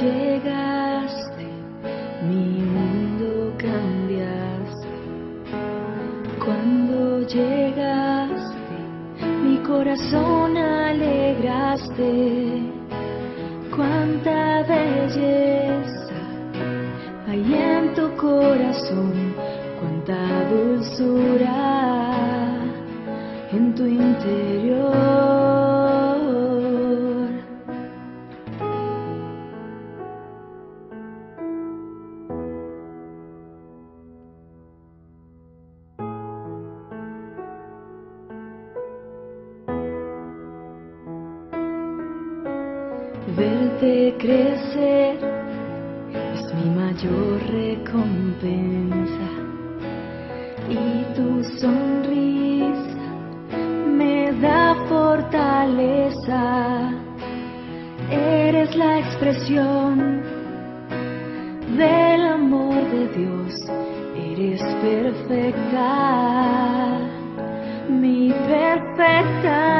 llegaste, mi mundo cambiaste. Cuando llegaste, mi corazón alegraste. Cuánta belleza hay en tu corazón, cuánta dulzura en tu Verte crecer es mi mayor recompensa y tu sonrisa me da fortaleza. Eres la expresión del amor de Dios, eres perfecta, mi perfecta.